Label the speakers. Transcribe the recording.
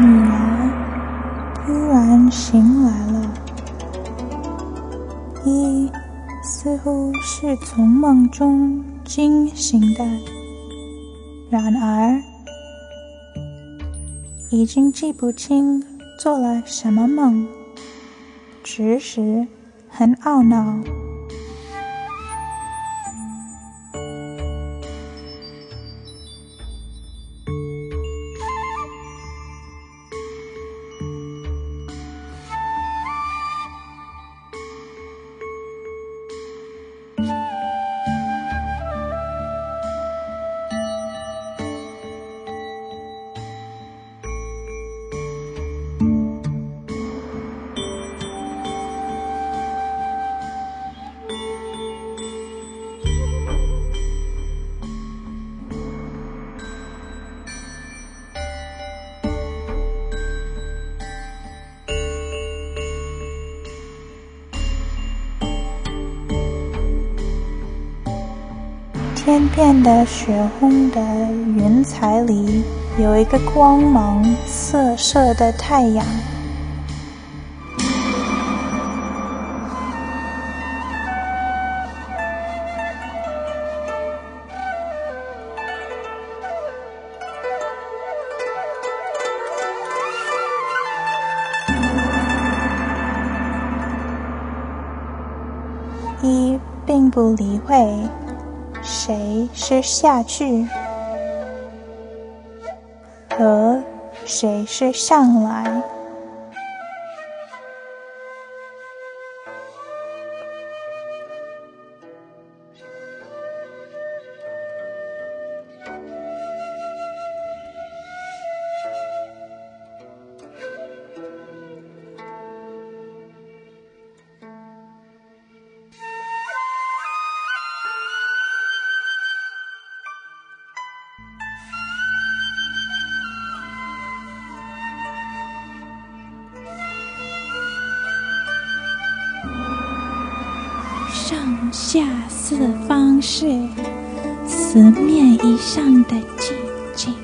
Speaker 1: 女儿突然醒来了。一似乎是从梦中惊醒的。然而已经记不清做了什么梦只是很懊恼。天边的血红的云彩里，有一个光芒四射的太阳。一并不理会。谁是下去，和谁是上来？下四方是十面以上的寂静